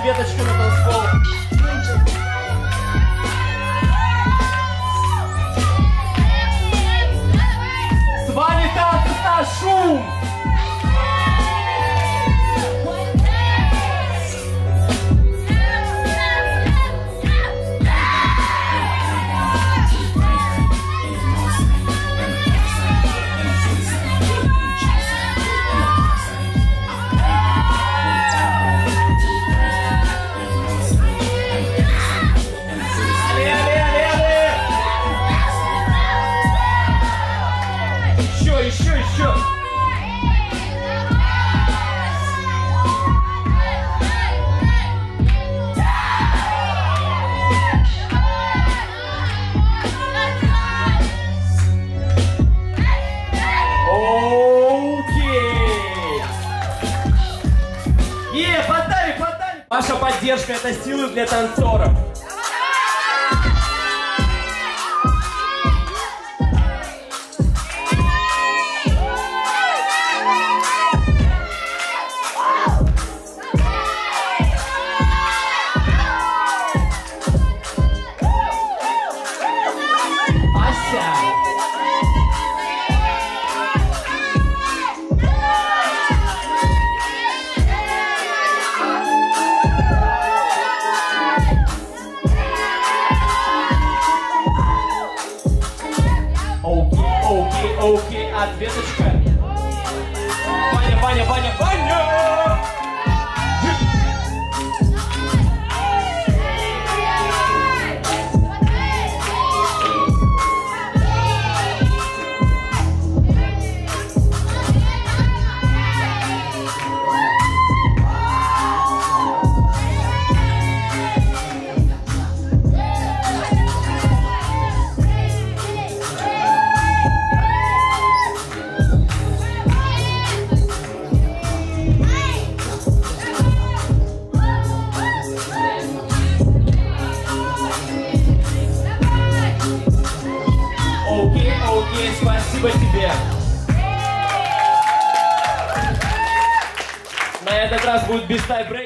ответочку на танцпол. С вами танцы на шум! Еще, еще, еще. Ваша поддержка – это силы для танцоров. Окей, окей, ответочка. Ваня, Ваня, Ваня, Ваня! Окей, спасибо тебе. На этот раз будет без тайбрейка.